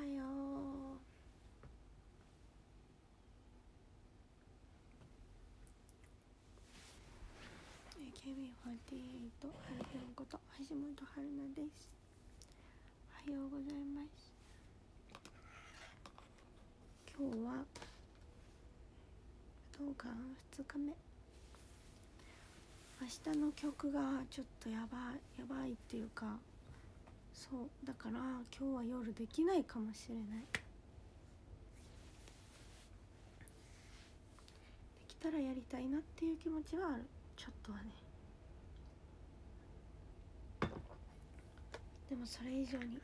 はよう AKB48 春日のこと橋本春菜です。おはようございます。今日は武道館2日目。明日の曲がちょっとやばいやばいっていうかそうだから今日は夜できないかもしれない。できたらやりたいなっていう気持ちはある。ちょっとはね。でもそれ以上に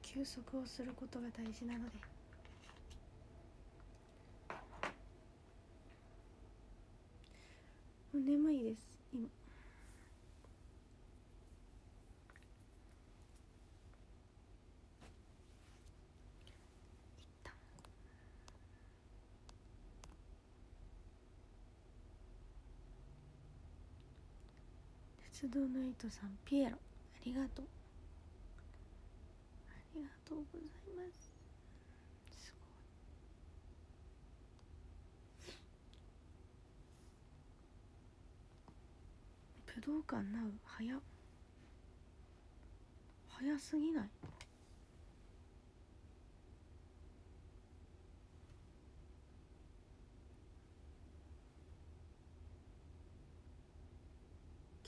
休息をすることが大事なので。眠いです今。鉄道の糸さんピエロ。ありがとう。ありがとうございます。すごい。武道館なう？早早すぎない？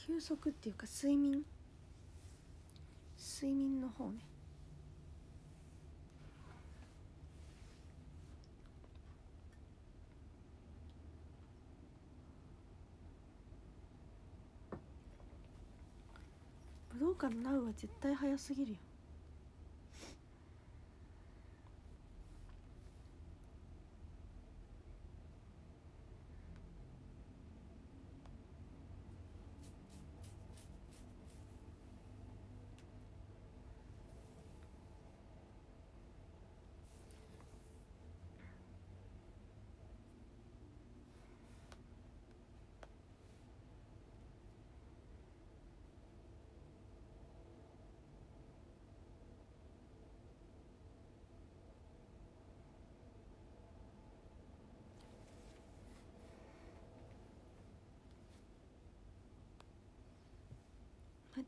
休息っていうか睡眠。睡眠の方ね。武道館のナウは絶対早すぎるよ。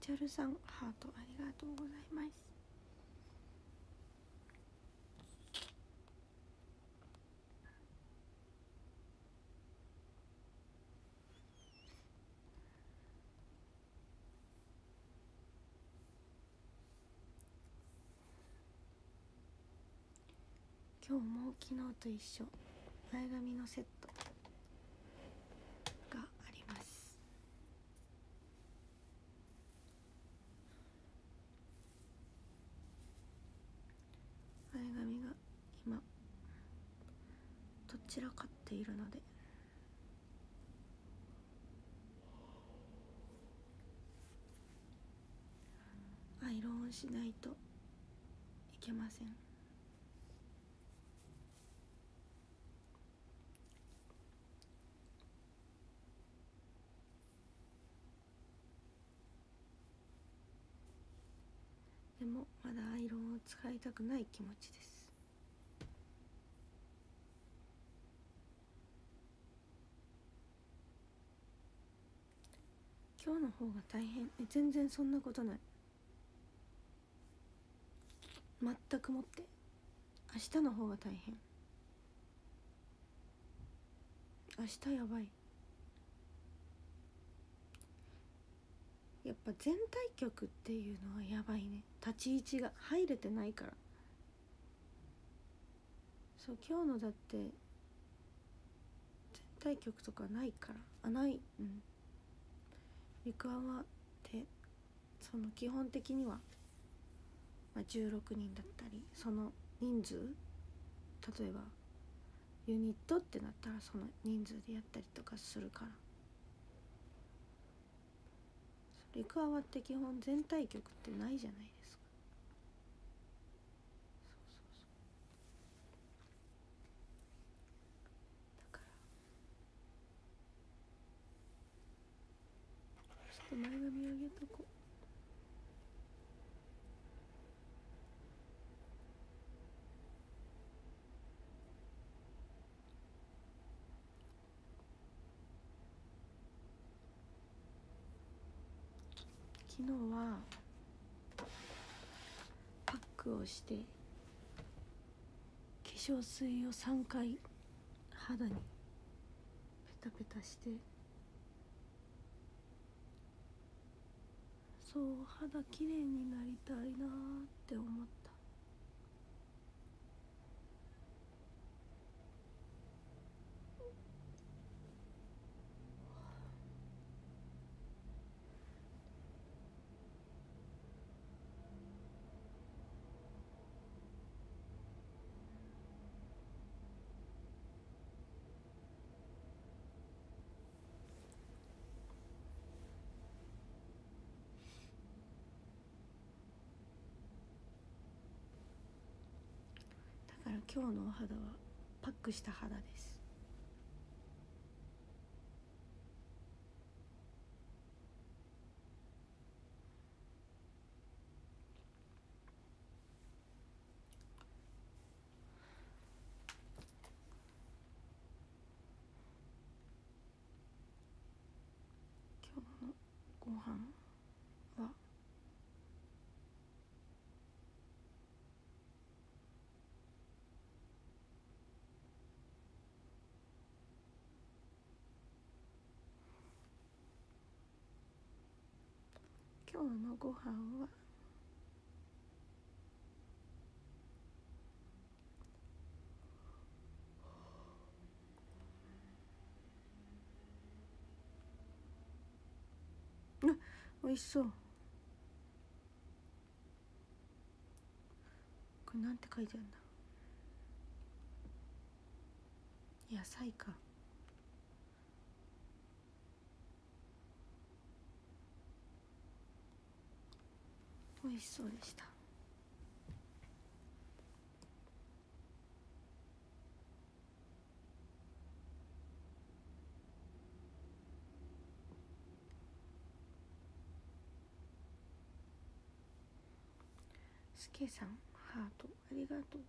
チャルさんハートありがとうございます。今日も昨日と一緒前髪のセットがあります前髪が今どちらかっているので。アイロンをしないといけません。でもまだアイロンを使いたくない気持ちです。今日の方が大変。え全然そんなことない。全くもって。明日の方が大変。明日やばい。やっぱ全体曲っていうのはやばいね。立ち位置が入れてないから。そう今日のだって全体曲とかないから。あない。うん。リクアワってその基本的には、まあ、16人だったりその人数例えばユニットってなったらその人数でやったりとかするから。リクアワって基本全体曲ってないじゃないですか。と前髪上げとこ昨日はパックをして化粧水を3回肌にペタペタして。そう肌きれいになりたいなって思ってだから今日のお肌はパックした肌です今日のご飯は今日のご飯は？あ美味しそう。これなんて書いてあるんだ？野菜か。美味しそうでした。すけさんハートありがとう。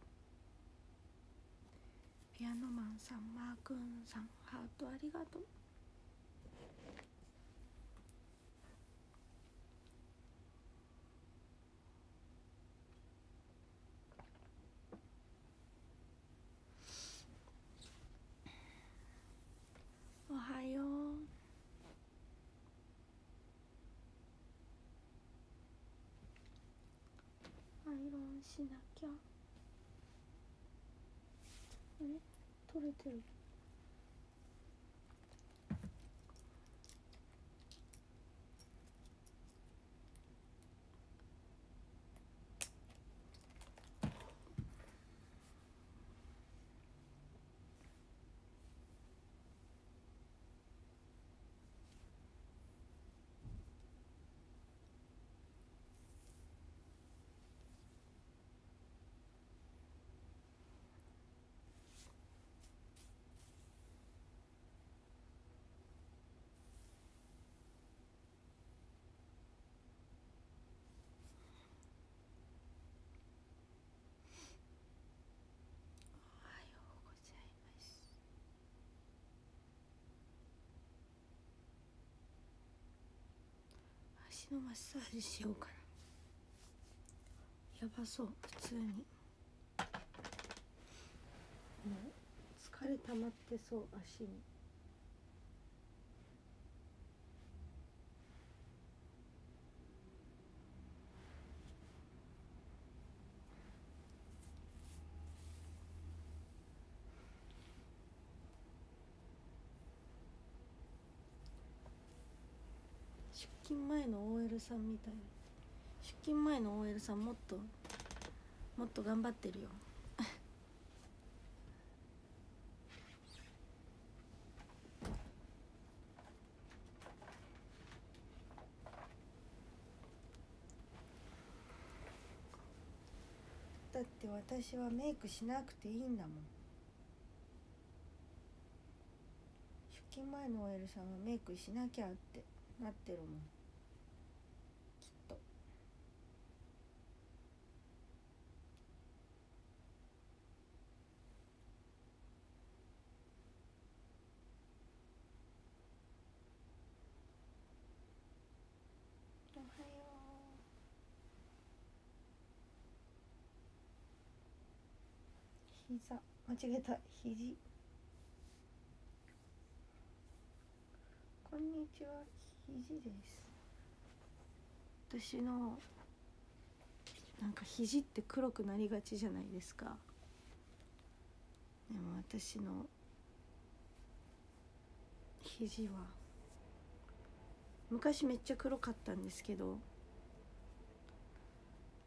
ピアノマンさんマー君さんハートありがとうおはようアイロンしなきゃ。あれ？取れてる。足のマッサージしようかな。やばそう普通に。もう疲れ溜まってそう足に出勤前の OL さんみたい出勤前の OL さんもっともっと頑張ってるよ。だって私はメイクしなくていいんだもん。出勤前の OL さんはメイクしなきゃってなってるもんきっとおはよ膝間違えた肘。こんにちは肘です。私のなんか肘って黒くなりがちじゃないですか。でも私の肘は昔めっちゃ黒かったんですけど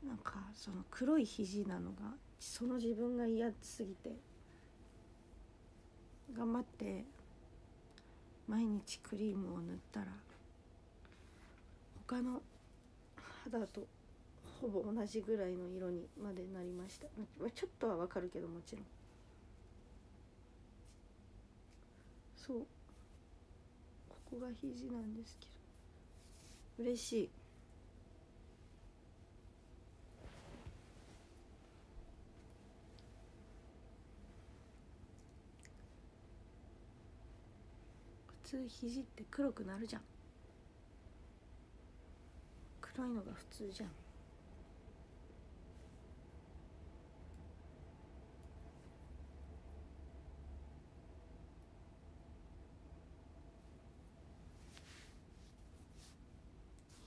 なんかその黒い肘なのがその自分が嫌すぎて頑張って毎日クリームを塗ったら他の肌とほぼ同じぐらいの色にまでなりました。ちょっとはわかるけどもちろん。そう。ここが肘なんですけど。嬉しい。通肘って黒くなるじゃん。黒いのが普通じゃん。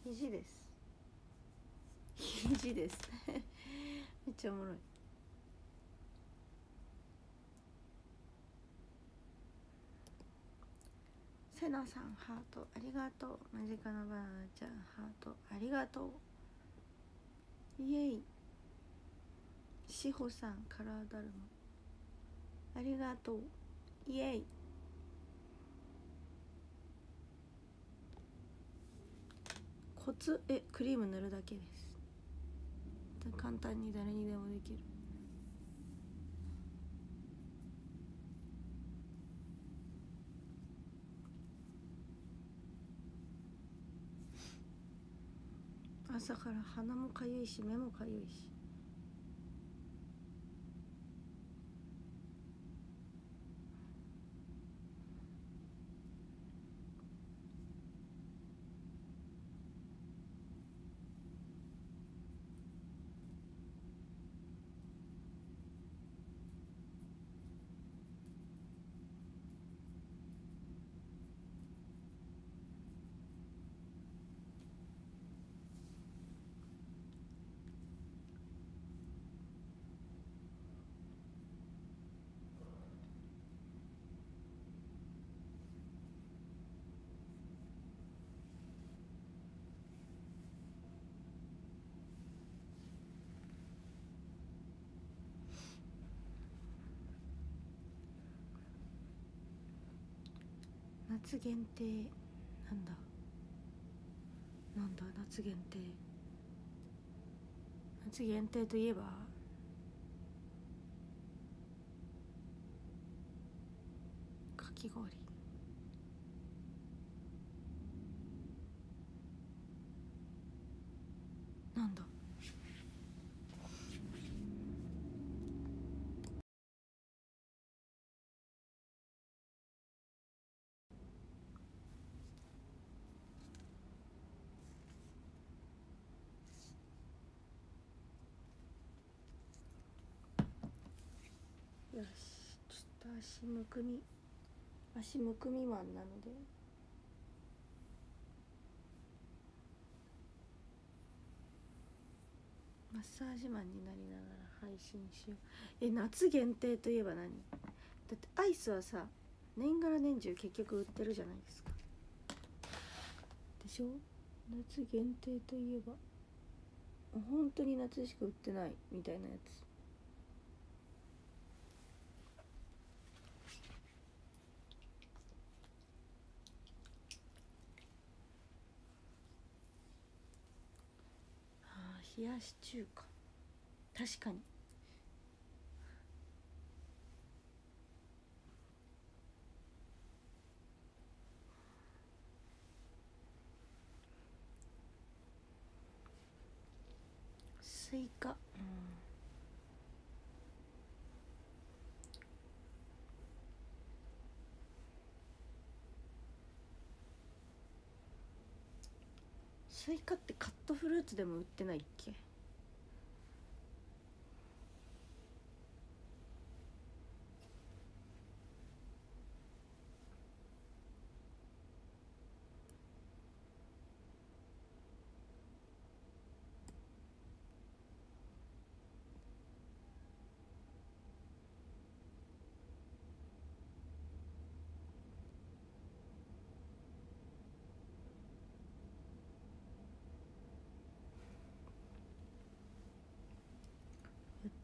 肘です。肘です。めっちゃおもろい。せなさんハート。ありがとう。間近なばあちゃんハート。ありがとう。イエイ。しほさんカラーダルマありがとう。イエイ。コツ。えクリーム塗るだけです。簡単に誰にでもできる。朝から鼻もかゆいし目もかゆいし。夏限定なんだ。なんだ夏限定。夏限定といえばかき氷なんだよしちょっと足むくみ。足むくみマンなので。マッサージマンになりながら配信しよう。え夏限定といえば何？だってアイスはさ年がら年中結局売ってるじゃないですか。でしょ？夏限定といえば。本当に夏しか売ってないみたいなやつ。冷やし中華。確かに。スイカ。スイカってカットフルーツでも売ってないっけ？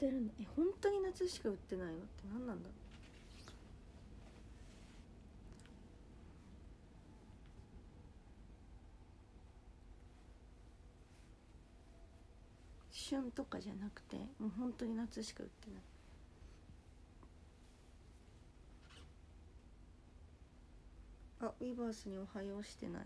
ってるの？え本当に夏しか売ってないのって何なんだろう？旬とかじゃなくてもう本当に夏しか売ってない。あウィバースにおはようしてない。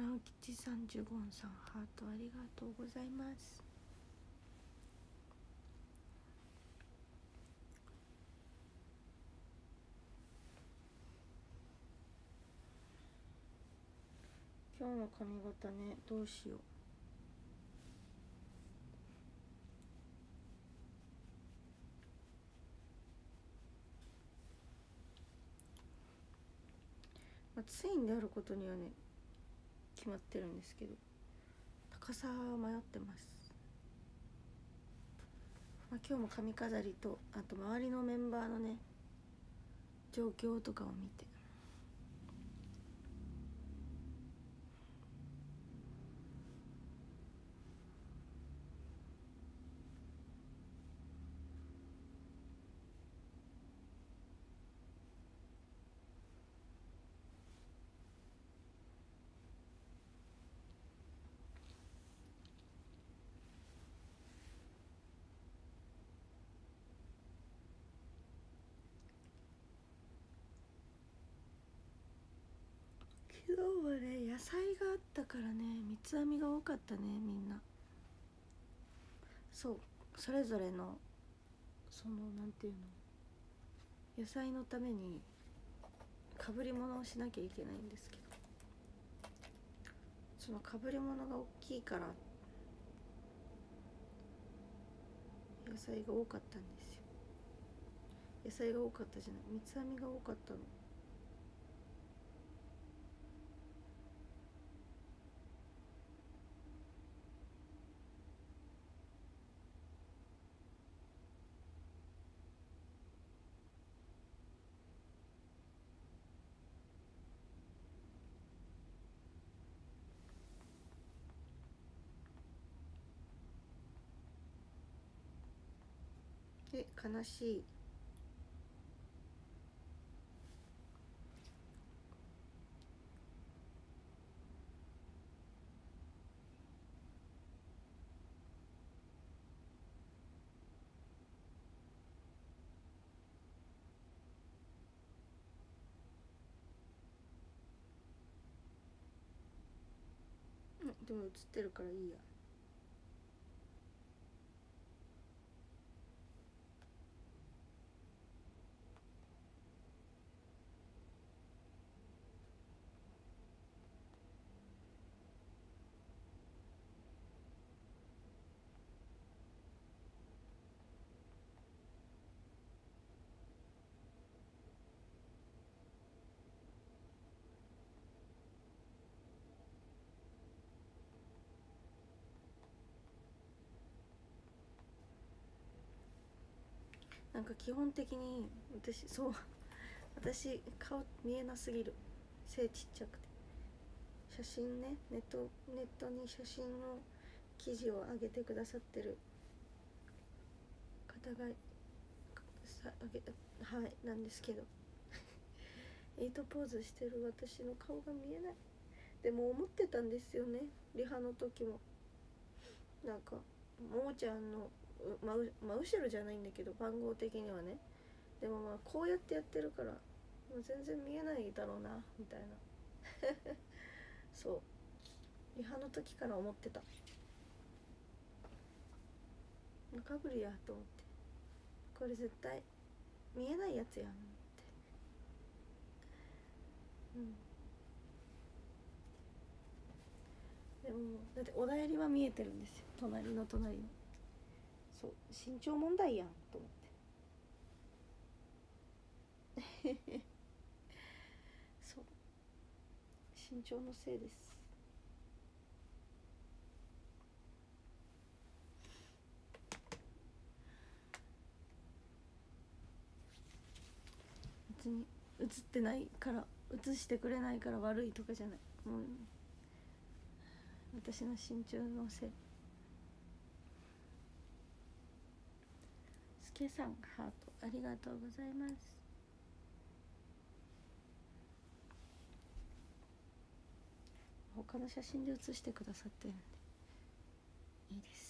直吉さんジュゴンさんハートありがとうございます。今日の髪型ねどうしよう。まあ、ツインであることにはね決まってるんですけど高さ迷ってます、まあ、今日も髪飾りとあと周りのメンバーのね状況とかを見て。昨日はね野菜があったからね三つ編みが多かったねみんな。そうそれぞれのそのなんていうの野菜のためにかぶり物をしなきゃいけないんですけど。そのかぶり物が大きいから野菜が多かったんですよ。野菜が多かったじゃない三つ編みが多かったの。え悲しい。でも映ってるからいいや。なんか基本的に私そう私顔見えなすぎる。背ちっちゃくて。写真ねネットネットに写真の記事を上げてくださってる。方がさあげはいなんですけど。エイトポーズしてる私の顔が見えない。でも思ってたんですよね。リハの時も。なんかももちゃんのまあ、後ろじゃないんだけど番号的にはね。でもまあこうやってやってるから全然見えないだろうなみたいな。そう。リハの時から思ってた。中ぶりやと思って。これ絶対見えないやつやんって。うん。でもだっておだやりは見えてるんですよ。隣の隣の。そう身長問題やんと思って。そう身長のせいです。別に映ってないから映してくれないから悪いとかじゃない。もう私の身長のせい。けさんハートありがとうございます。他の写真で写してくださってるんで。いいです。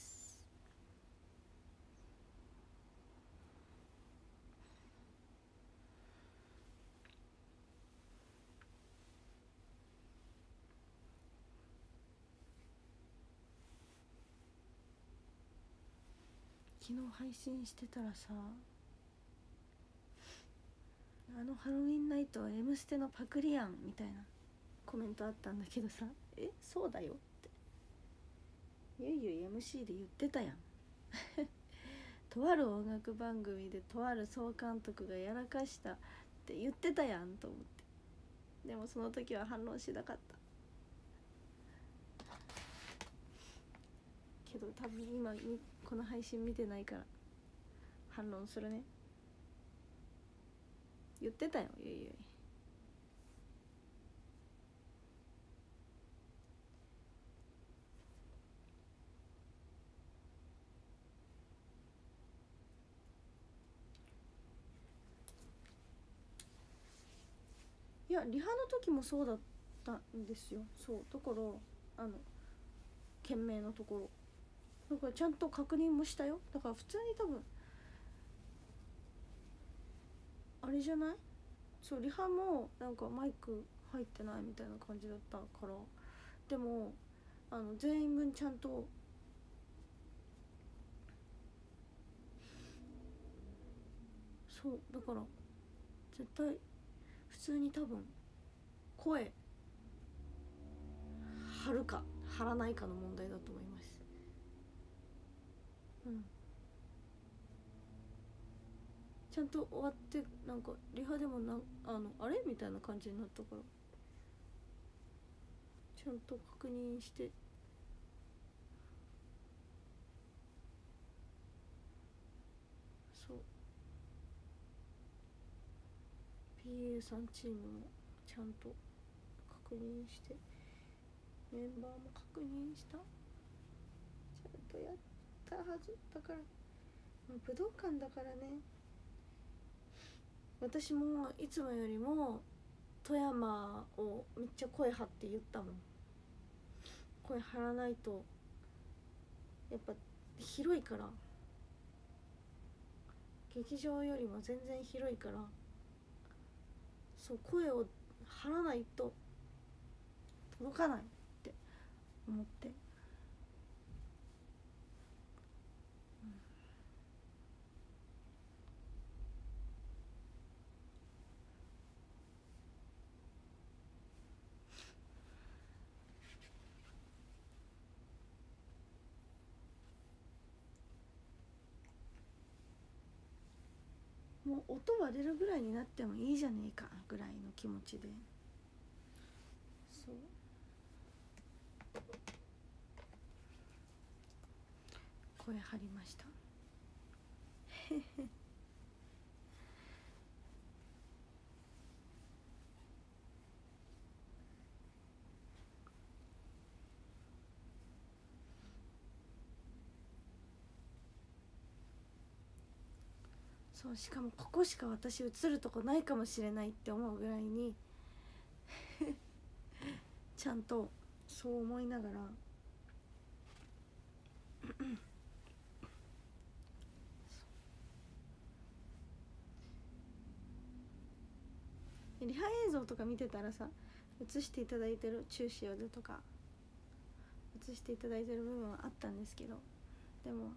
昨日配信してたらさあのハロウィンナイトは「M ステ」のパクリやんみたいなコメントあったんだけどさ「えそうだよ」って。ゆいゆい MC で言ってたやん。とある音楽番組でとある総監督がやらかしたって言ってたやんと思って。でもその時は反論しなかった。けど多分今この配信見てないから反論するね。言ってたよゆいゆい。いやリハの時もそうだったんですよ。そうだからあの件名のところ。だからちゃんと確認もしたよ。だから普通に多分あれじゃない？そうリハもなんかマイク入ってないみたいな感じだったから。でもあの全員分ちゃんとそうだから絶対普通に多分声張るか張らないかの問題だと思います。うん。ちゃんと終わってなんかリハでもなあのあれ？みたいな感じになったから。ちゃんと確認して。そう。PA さんチームもちゃんと確認して。メンバーも確認した。ちゃんとやって。たはずだから武道館だからね。私もいつもよりも富山をめっちゃ声張って言ったもん。声張らないとやっぱ広いから。劇場よりも全然広いから。そう声を張らないと届かないって思って。音割れるぐらいになってもいいじゃねえかぐらいの気持ちで。そう。声張りましたそうしかもここしか私映るとこないかもしれないって思うぐらいに ちゃんとそう思いながらリハ映像とか見てたらさ映していただいてる中止をでとか映していただいてる部分はあったんですけどでも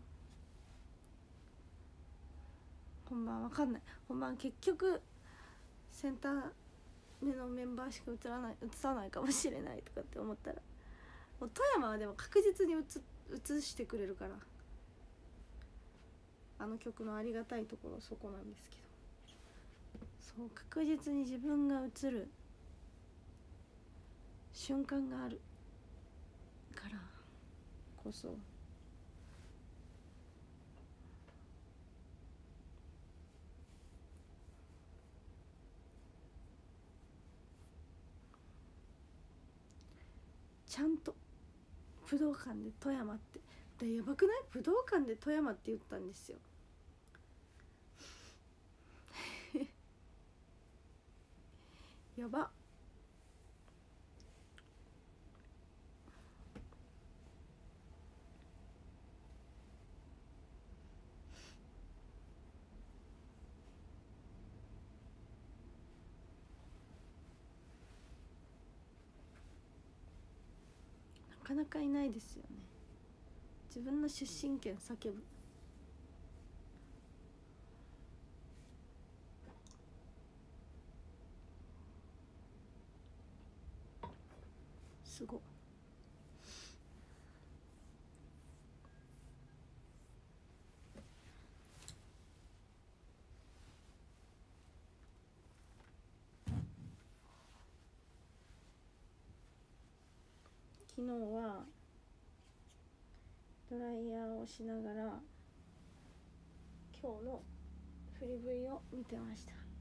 本番わかんない。本番結局センター目のメンバーしか映らない映さないかもしれないとかって思ったらもう富山はでも確実に映してくれるからあの曲のありがたいところそこなんですけど。そう確実に自分が映る瞬間があるからこそちゃんと武道館で富山ってでやばくない？武道館で富山って言ったんですよ。やばっかなかいないですよね。自分の出身県叫ぶ。すご昨日はドライヤーをしながら今日の振り V を見てました。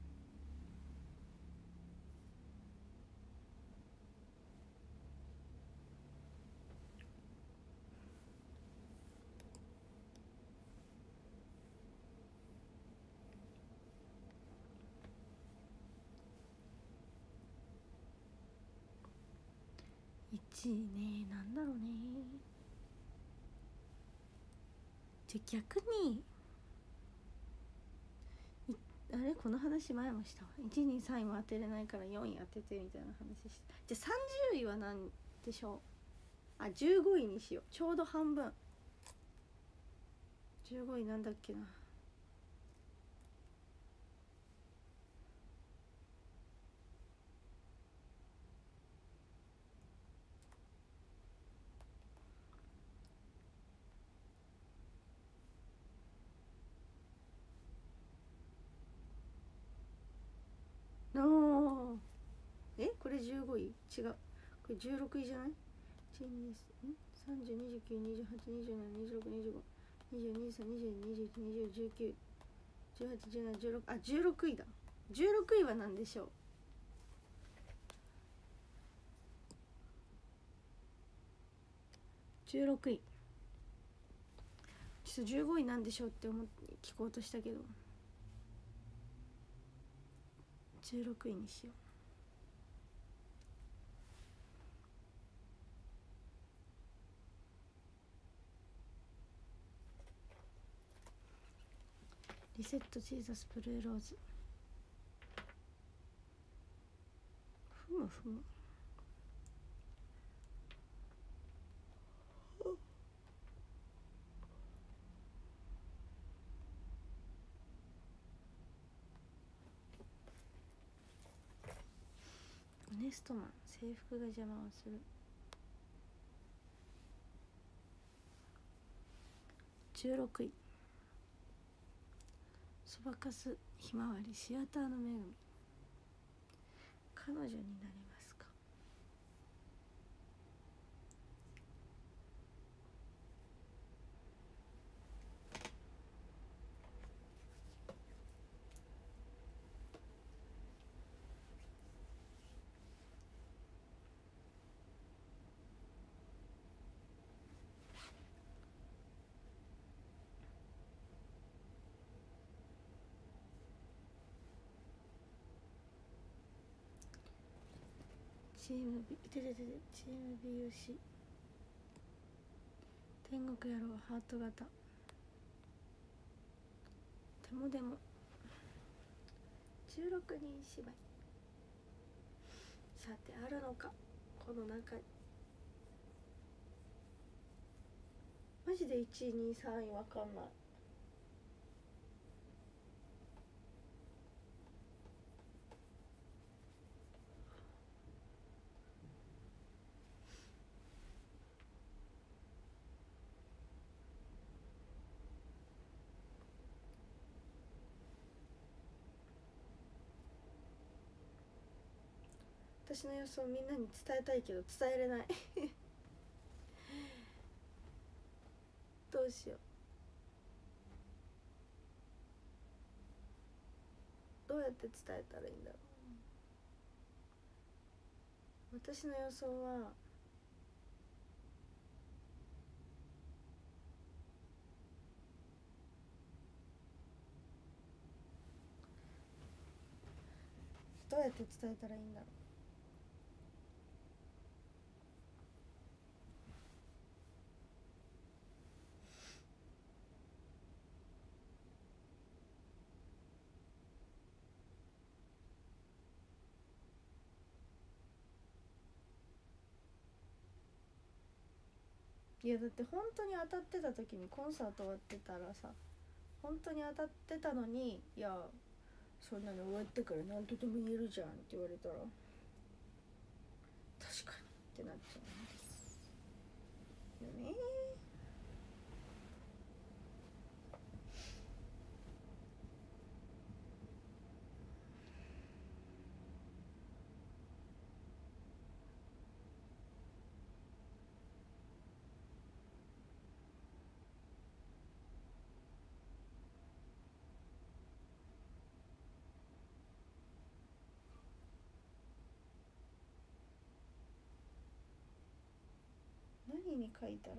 1位ね。なんだろうね。じゃ逆にあれ？この話前もしたわ。123位も当てれないから4位当ててみたいな話した。じゃあ30位は何でしょう？あ15位にしよう。ちょうど半分。15位なんだっけなおえこれ15位違う。これ16位じゃない ?1 2 3 0 29 28 27 26 25 22 23 22 21 22 19 18 17 16あ16位だ。16位は何でしょう？16位。ちょっと15位なんでしょうって思って聞こうとしたけど。16位にしよう。リセットジーザスブルーローズ。ふむふむ。ネストマン制服が邪魔をする。16位。そばかすひまわりシアターの恵み彼女になりますかチームビててててチーム美容師天国野郎ハート型。でもでも16人芝居。さてあるのか。この中に。マジで1位2位3位わかんない。私の予想みんなに伝えたいけど伝えれない。どうしよう。どうやって伝えたらいいんだろう。私の予想はどうやって伝えたらいいんだろう。いやだって本当に当たってた時にコンサート終わってたらさ本当に当たってたのにいやそんなの終わったから何とでも言えるじゃんって言われたら確かにってなっちゃうんですよね何に書いたら？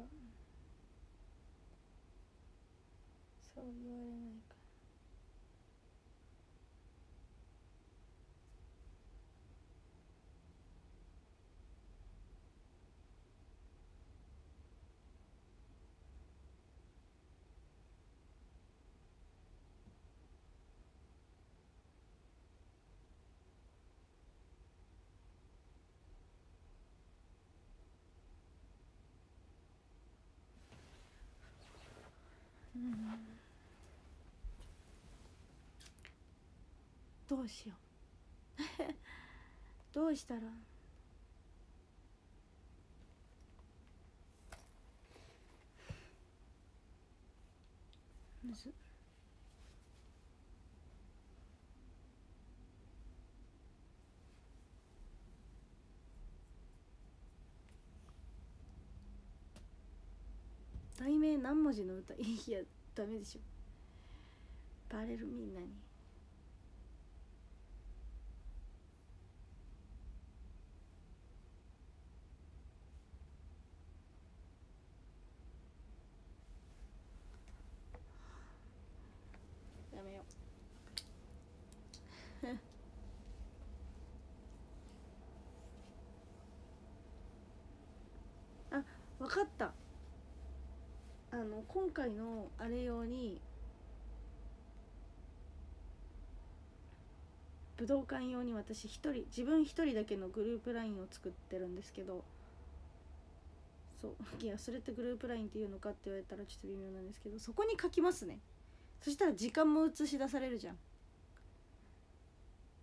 そう言われないどうしよう。どうしたら。むず。っ題名何文字の歌いやダメでしょ。バレるみんなに。やめよう。あわかった。今回のあれ用に武道館用に私一人自分一人だけのグループ LINE を作ってるんですけどそういやそれってグループ LINE っていうのかって言われたらちょっと微妙なんですけどそこに書きますね。そしたら時間も映し出されるじゃん。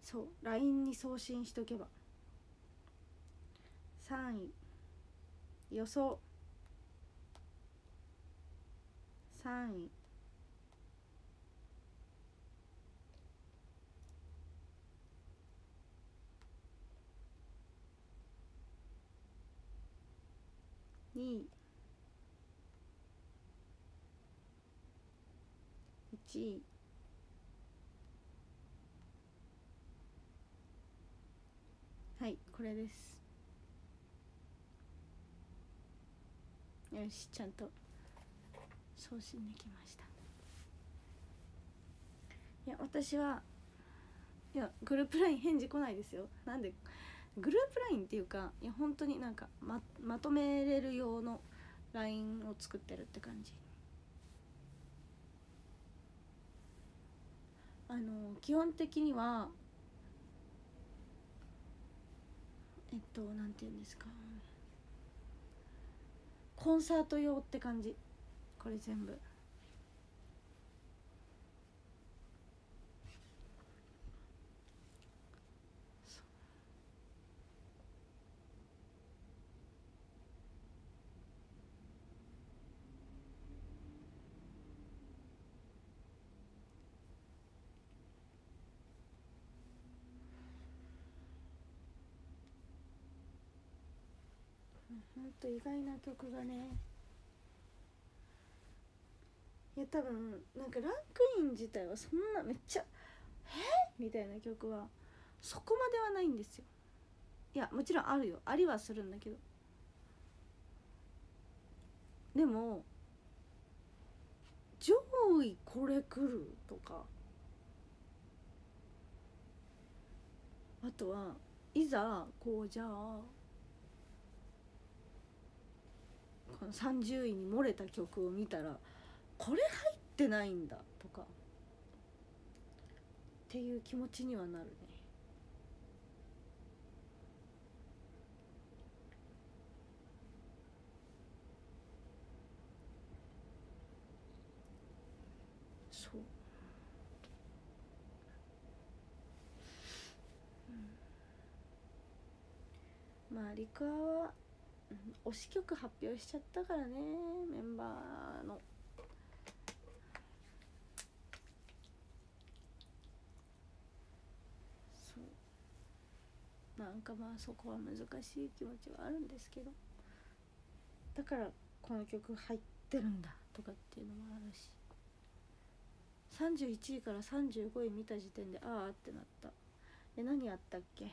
そう LINE に送信しとけば。3位予想。3位。2位。1位。はいこれです。よしちゃんと。送信できました。いや私はいやグループ LINE 返事来ないですよ。なんでグループ LINE っていうかいや本当になんかままとめれる用の LINE を作ってるって感じ。あの基本的にはえっとなんて言うんですか。コンサート用って感じ。これ全部。ほん意外な曲がね。や多分なんかランクイン自体はそんなめっちゃ「え？みたいな曲はそこまではないんですよ。いやもちろんあるよ。ありはするんだけど。でも上位これ来る？とか。あとはいざこうじゃあこの30位に漏れた曲を見たらこれ入ってないんだとか。っていう気持ちにはなるね。そう、うん、まあリカは、推し曲発表しちゃったからねメンバーの。なんかまあそこは難しい気持ちはあるんですけど。だからこの曲入ってるんだとかっていうのもあるし。31位から35位見た時点でああってなった。え何やったっけ？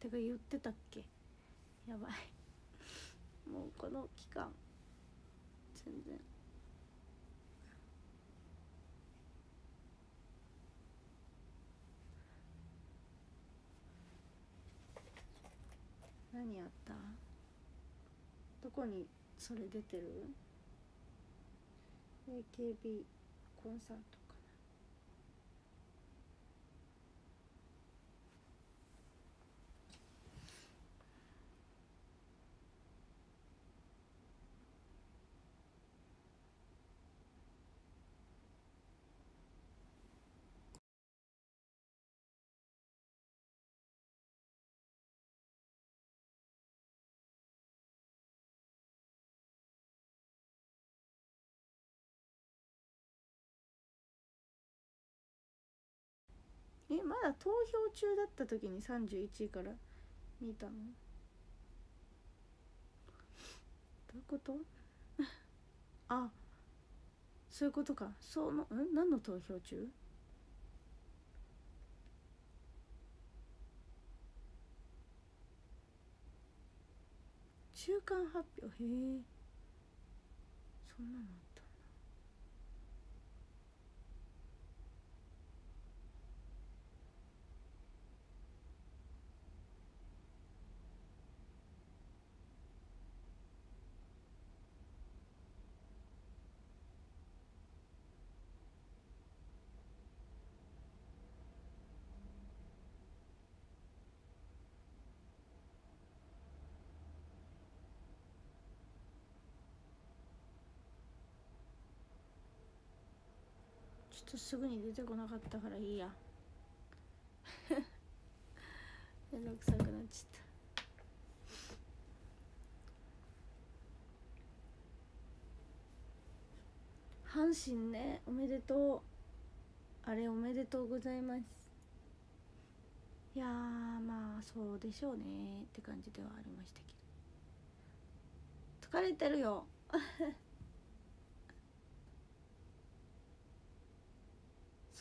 てか言ってたっけ？やばい。もうこの期間全然。何やった？どこにそれ出てる ?AKB コンサートえまだ投票中だった時に31位から見たの？どういうこと？あそういうことか。そのん？何の投票中？中間発表？へえ。そんなのちょっとすぐに出てこなかったからいいや。めんどくさくなっちゃった。阪神ねおめでとう。あれおめでとうございます。いやまあそうでしょうね。って感じではありましたけど。疲れてるよ。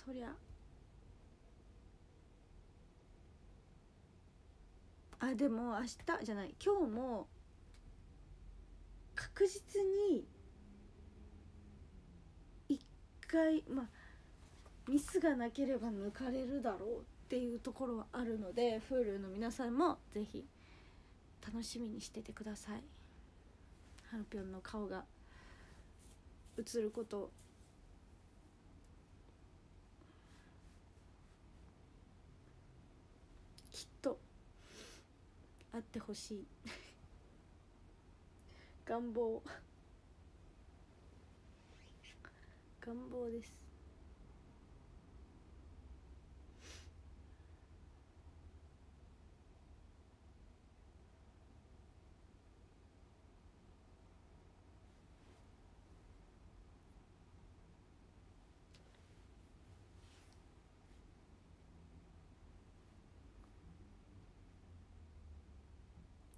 そりゃ。あでも明日じゃない。今日も確実に一回まあミスがなければ抜かれるだろうっていうところはあるので Hulu の皆さんもぜひ楽しみにしててください。ハルピョンの顔が映ることあってほしい。願望。願望です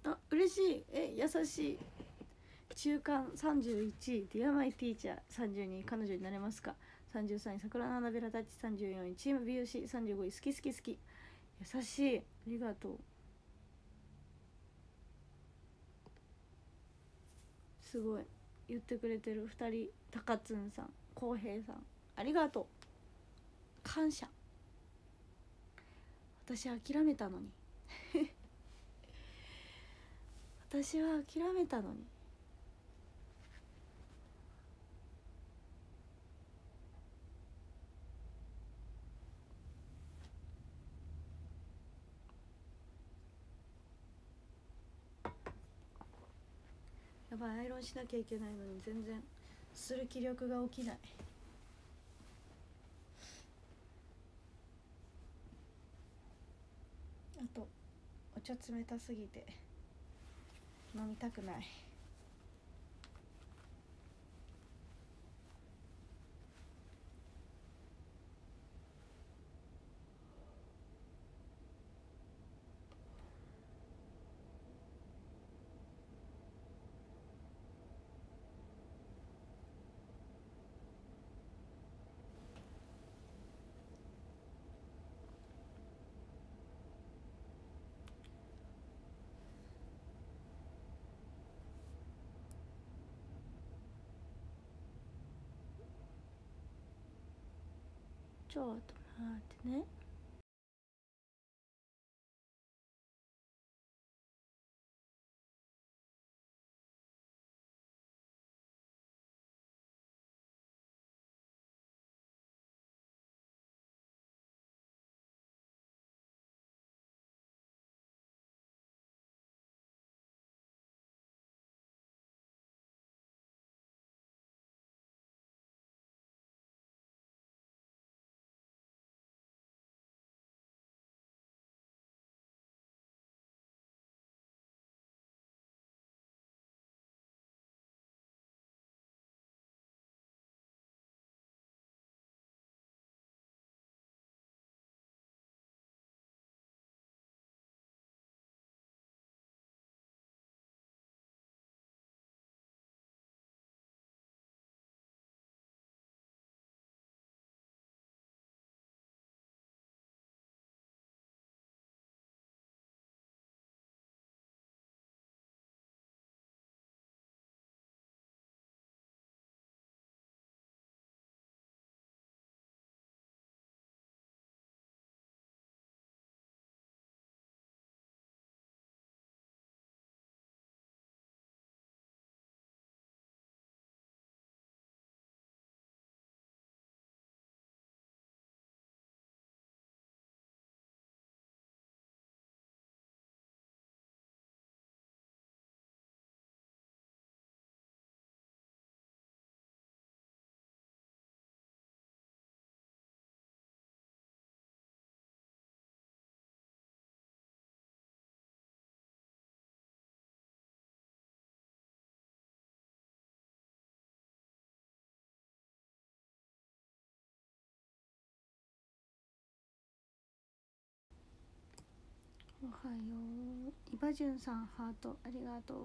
う嬉しい。え優しい。中間31 Dear my teacher 32彼女になれますか？33位。桜の花びらタッチ34位。チーム BUC35 位。好き好き好き。優しい。ありがとう。すごい。言ってくれてる。2人高津んさん。浩平さん。ありがとう。感謝。私諦めたのに。私は諦めたのに。やばいアイロンしなきゃいけないのに全然する気力が起きない。あとお茶冷たすぎて。飲みたくない。ちょっと待ってね。おはよう。イバジュンさんハート。ありがとう。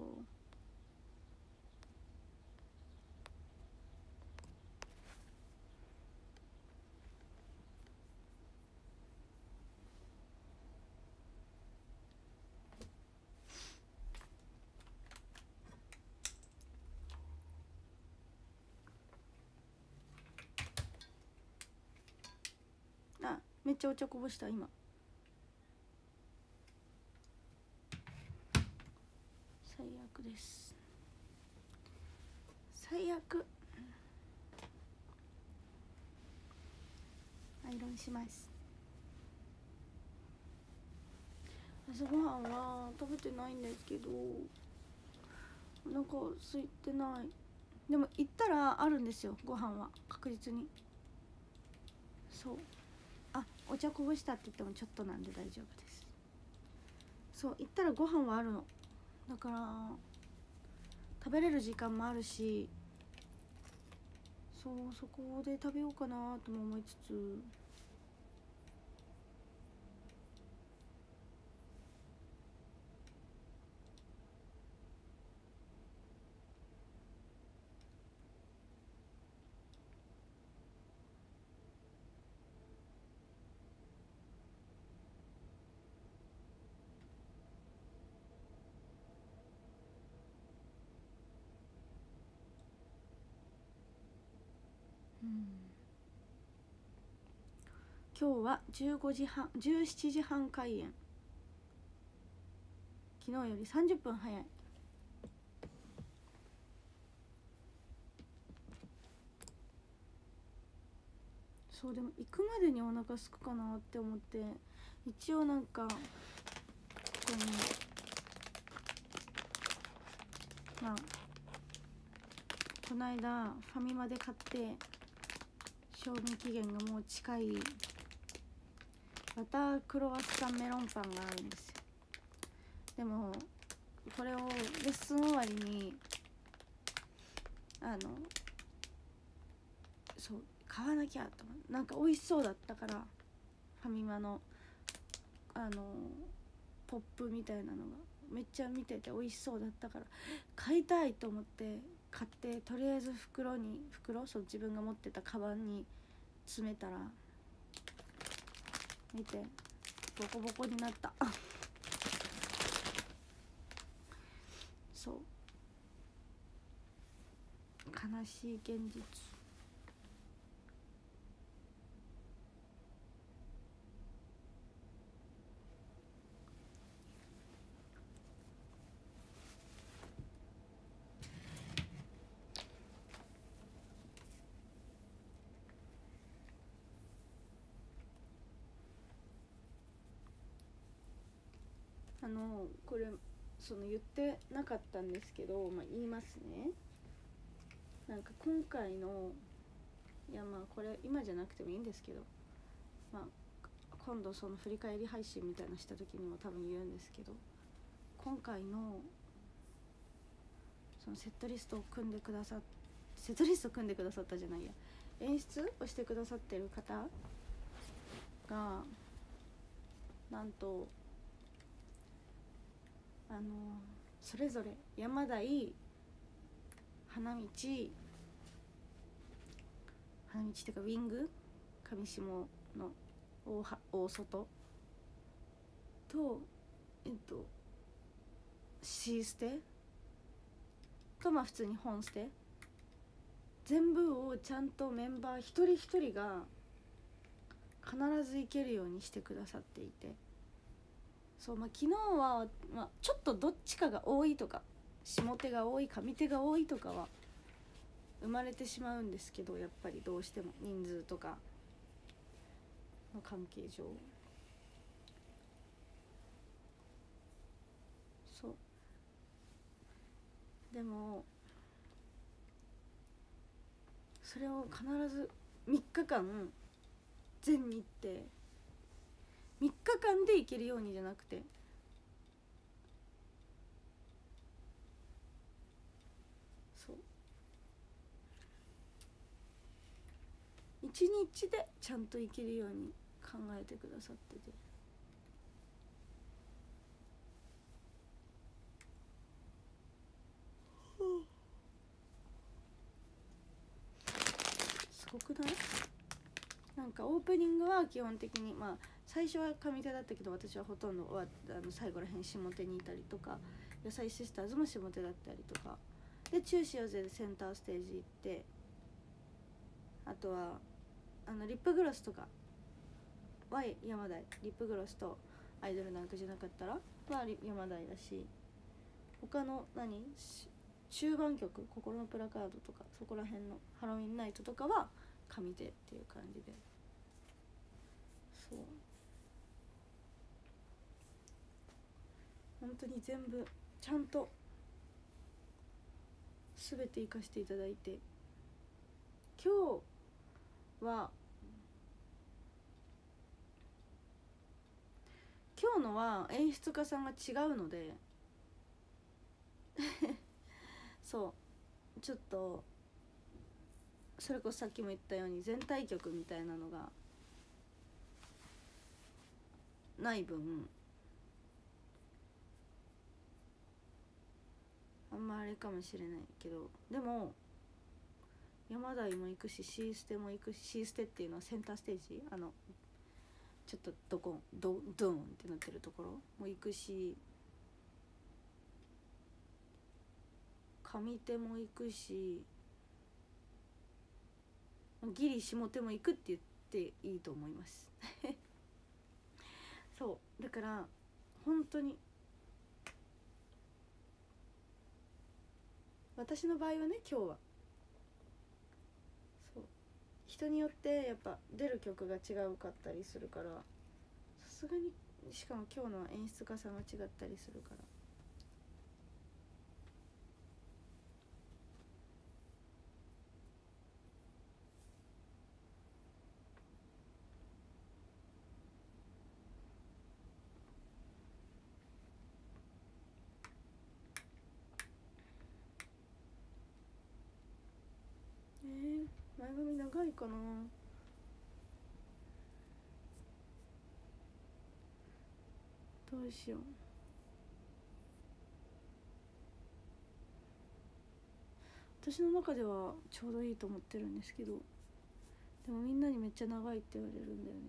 あめっちゃお茶こぼした今最悪です最悪アイロンします。朝ごはんは食べてないんですけどお腹空いてない。でも行ったらあるんですよご飯は確実に。そう。あお茶こぼしたって言ってもちょっとなんで大丈夫です。そう行ったらご飯はあるの。だから食べれる時間もあるしそうそこで食べようかなとも思いつつ今日は15時半17時半開演。昨日より30分早い。そうでも行くまでにお腹すくかなって思って一応なんかここにまあこの間ファミマで買って賞味期限がもう近いバタークロワッサンメロンパンがあるんですよ。でもこれをレッスン終わりにあのそう買わなきゃと思なんか美味しそうだったからファミマのあのポップみたいなのがめっちゃ見てて美味しそうだったから買いたいと思って買ってとりあえず袋に袋そう自分が持ってたカバンに詰めたら見て。ボコボコになった。そう。悲しい現実あのこれその言ってなかったんですけど、まあ、言いますね。なんか今回のいやまあこれ今じゃなくてもいいんですけどまあ今度その振り返り配信みたいなした時にも多分言うんですけど今回のそのセットリストを組んでくださっセットリスト組んでくださったじゃないや。演出をしてくださってる方がなんとあのそれぞれ山台花道花道っていうかウィング上下の大は大外とえっと C ステとまあ普通に本ステ全部をちゃんとメンバー一人一人が必ず行けるようにしてくださっていて。そうまあ昨日は、まあ、ちょっとどっちかが多いとか下手が多い上手が多いとかは生まれてしまうんですけどやっぱりどうしても人数とかの関係上。そう。でもそれを必ず3日間全日程3日間で行けるようにじゃなくて。そう。1日でちゃんと行けるように考えてくださってて。すごくない？なんかオープニングは基本的にまあ最初は上手だったけど私はほとんどあの最後らへん下手にいたりとか野菜シスターズも下手だったりとか。で中止をぜでセンターステージ行ってあとはあのリップグロスとかは山台リップグロスとアイドルなんかじゃなかったらは山台だし他の何中盤曲心のプラカードとかそこら辺のハロウィンナイトとかは上手っていう感じで。そう。本当に全部ちゃんと全て生かしていただいて今日は今日のは演出家さんが違うので そうちょっとそれこそさっきも言ったように全体曲みたいなのがない分あんまあれかもしれないけどでも山台も行くし C ステも行くし C ステっていうのはセンターステージ？あのちょっとドコンドドーンってなってるところも行くし上手も行くしギリ下手も行くって言っていいと思います。そう。だから本当に私の場合はね今日は。そう。人によってやっぱ出る曲が違うかったりするから。さすがにしかも今日の演出家さんが違ったりするからえー、前髪長いかな。どうしよう。私の中ではちょうどいいと思ってるんですけどでもみんなにめっちゃ長いって言われるんだよね。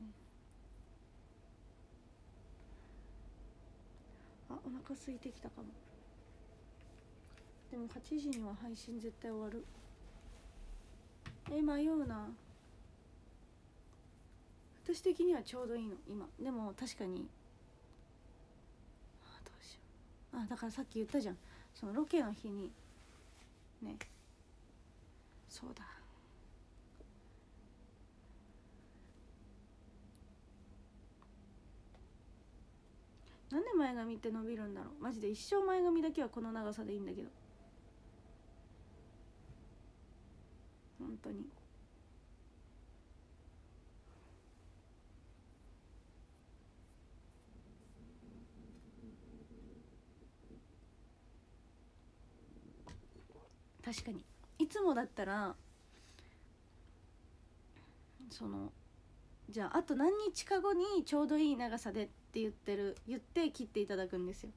あお腹空いてきたかも。でも8時には配信絶対終わる。え迷うな。私的にはちょうどいいの？今。でも確かに。あどうしよう。あだからさっき言ったじゃん。そのロケの日に。ね。そうだ。なんで前髪って伸びるんだろう？マジで。一生前髪だけはこの長さでいいんだけど。本当に。確かに。いつもだったらそのじゃああと何日か後にちょうどいい長さでって言ってる言って切っていただくんですよ。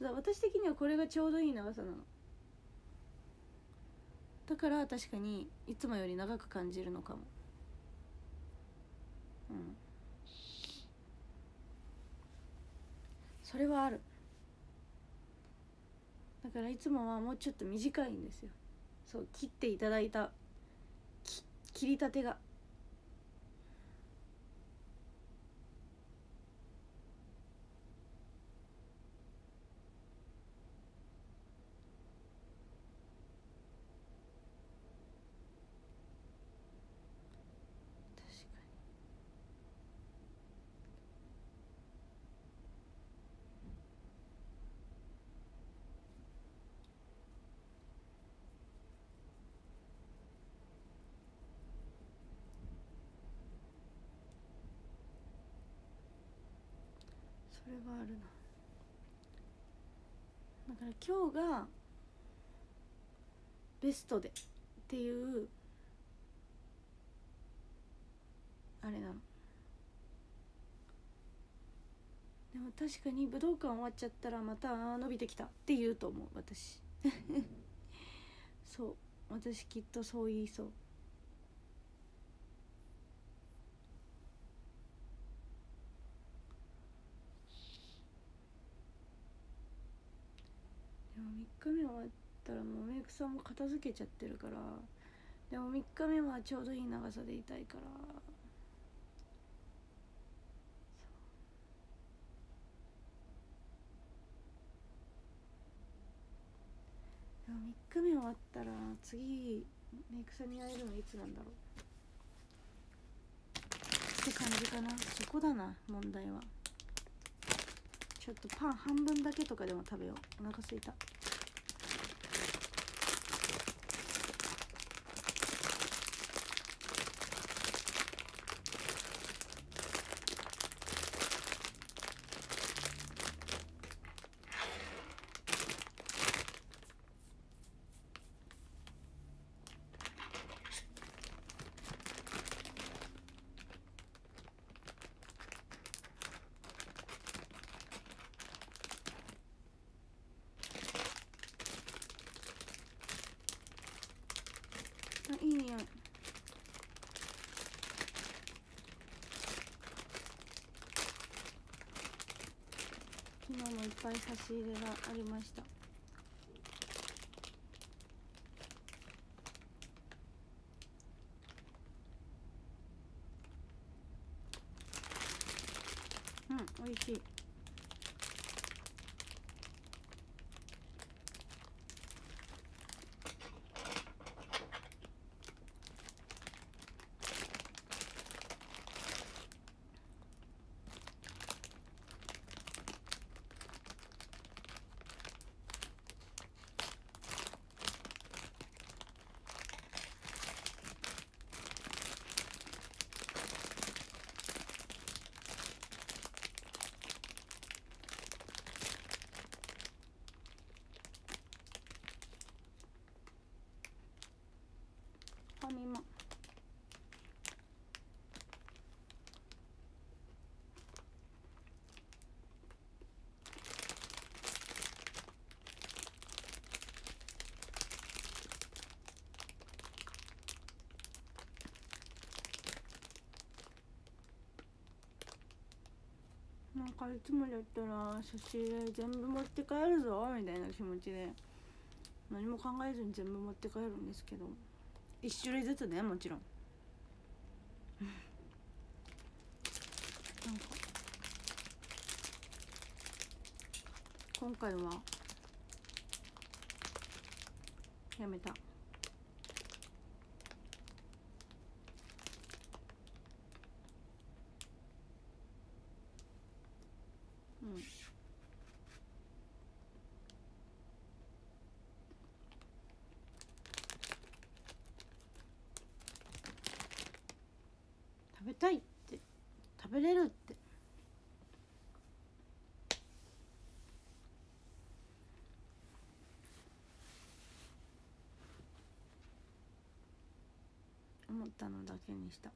だ私的にはこれがちょうどいい長さなの。だから確かにいつもより長く感じるのかも。うん。それはある。だからいつもはもうちょっと短いんですよ。そう切っていただいた切りたてが確かにそれはあるなだから今日がベストでっていうあれなの。でも確かに武道館終わっちゃったらまたあ伸びてきたって言うと思う私。そう私きっとそう言いそうでも3日目終わったらもうメイクさんも片付けちゃってるからでも3日目はちょうどいい長さでいたいから。でも3日目終わったら次メイクさんに会えるのいつなんだろう。って感じかな。そこだな問題は。ちょっとパン半分だけとかでも食べよう。お腹すいた。ぱい差し入れがありましたしいファミマなんかいつもだったら差し入れ全部持って帰るぞみたいな気持ちで何も考えずに全部持って帰るんですけど。一種類ずつねもちろん。なんか。今回はやめたうん食べたいって食べれるって思ったのだけにした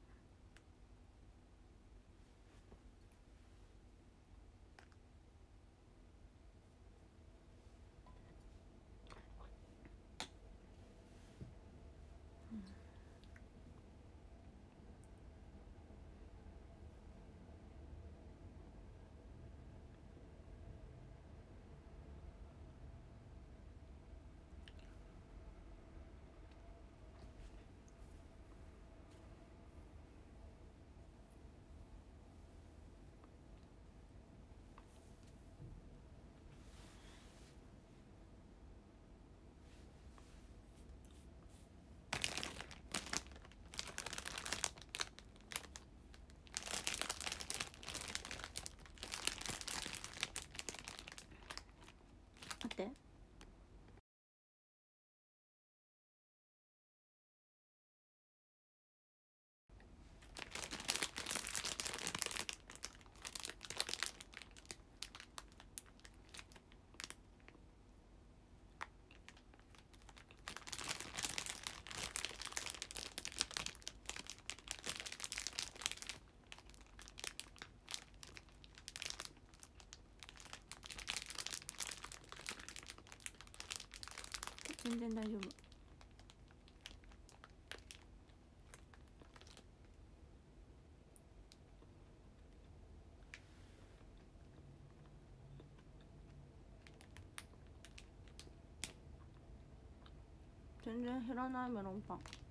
待って。全然大丈夫。全然減らないメロンパン。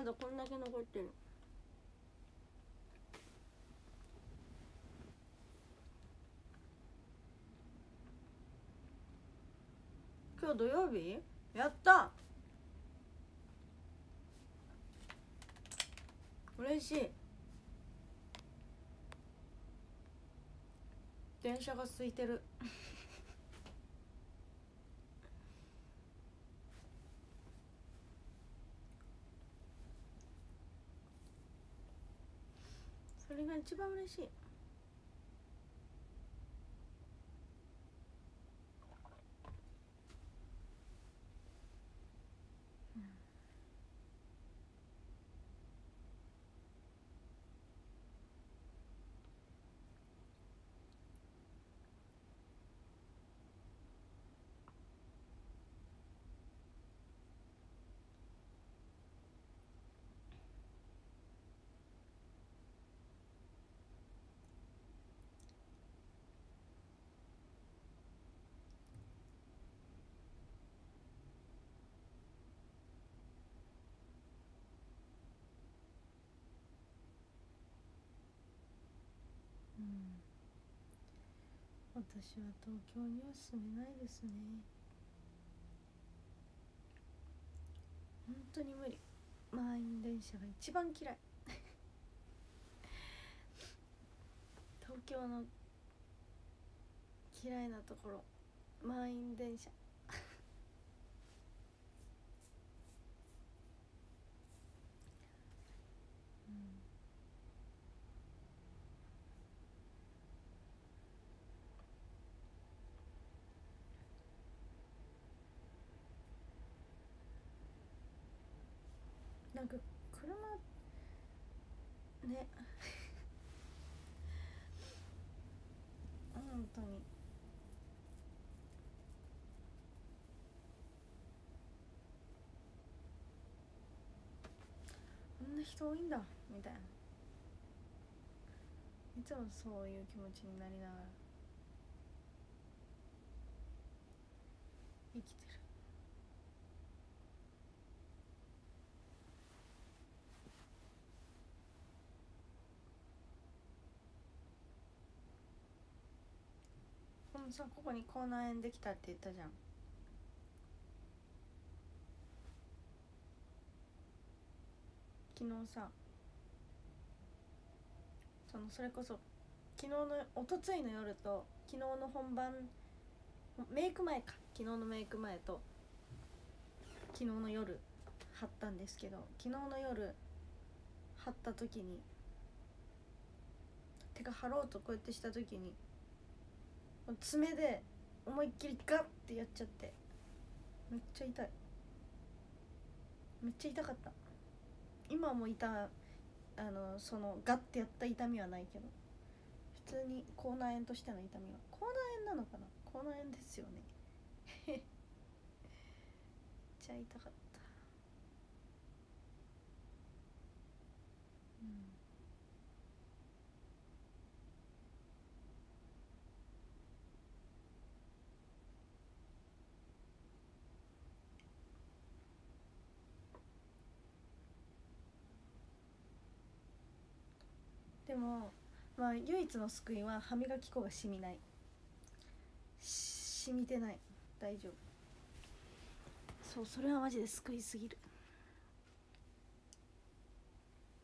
まだこんだけ残ってる。今日土曜日？やった！嬉しい。電車が空いてる。が一番嬉しい。私は東京には住めないですね。本当に無理。満員電車が一番嫌い。東京の嫌いなところ。満員電車なんか車ね本当にこんな人多いんだみたいな。いつもそういう気持ちになりながら。生きてる。もさここに口内炎できたって言ったじゃん。昨日さそのそれこそ昨日のおとついの夜と昨日の本番メイク前か昨日のメイク前と昨日の夜貼ったんですけど昨日の夜貼った時にてか貼ろうとこうやってした時に爪で思いっきりガッてやっちゃってめっちゃ痛い。めっちゃ痛かった。今も痛あのそのガッてやった痛みはないけど。普通に口内炎としての痛みは。口内炎なのかな？口内炎ですよね。めっちゃ痛かったでもまあ唯一の救いは歯磨き粉が染みない。染みてない。大丈夫。そうそれはマジで救いすぎる。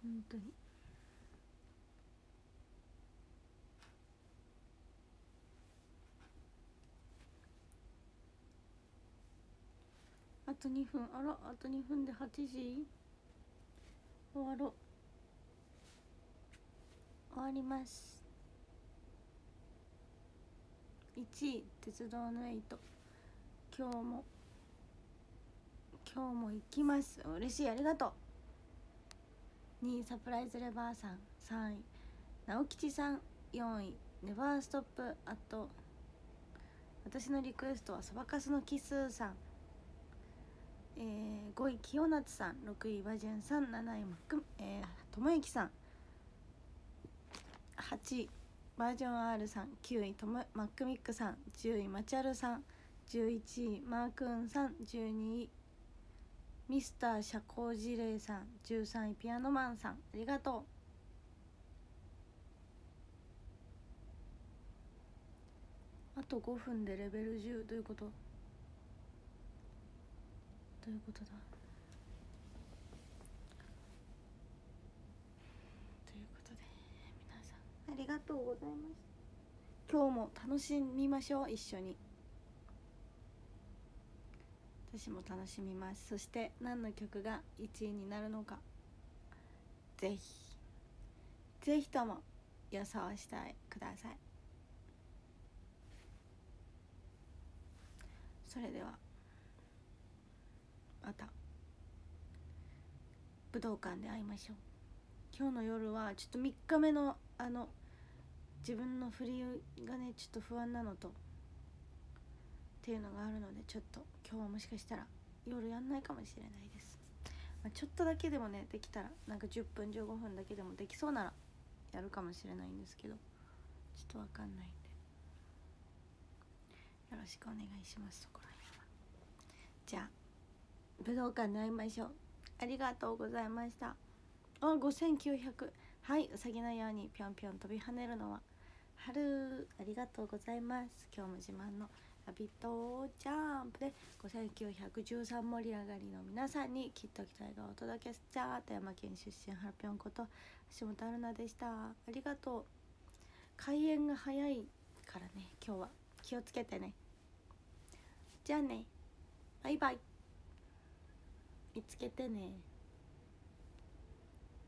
本当に。あと2分。あらあと2分で8時。終わろう。終わります。1位鉄道の8今日も今日も行きます。嬉しいありがとう。2位サプライズレバーさん。3位直吉さん。4位ネバーストップ。あと私のリクエストはそばかすのキスさん。えー、5位清夏さん。6位和順さん。7位マック、えー、ともゆきさん。8位。バージョン R さん。9位。トム。マックミックさん。10位。マチャルさん。11位。マークーンさん。12位。ミスター社交辞令さん。13位。ピアノマンさん。ありがとう。あと5分でレベル10どういうこと？どういうことだありがとうございます。今日も楽しみましょう一緒に。私も楽しみます。そして何の曲が1位になるのか。ぜひ。ぜひとも予想してください。それではまた武道館で会いましょう。今日の夜はちょっと3日目のあの自分の振りがねちょっと不安なのとっていうのがあるのでちょっと今日はもしかしたら夜やんないかもしれないです、まあ、ちょっとだけでもねできたらなんか10分15分だけでもできそうならやるかもしれないんですけどちょっとわかんない。んでよろしくお願いしますそこら辺はじゃあ武道館で会いましょう。ありがとうございました。あ5900はいうさぎのようにぴょんぴょん飛び跳ねるのは春ありがとうございます。今日も自慢のラビットジャンプで5913盛り上がりの皆さんにきっと期待がお届けしちゃ富山県出身はるぴょんこと橋本春奈でした。ありがとう。開演が早いからね。今日は気をつけてね。じゃあね。バイバイ。見つけてね。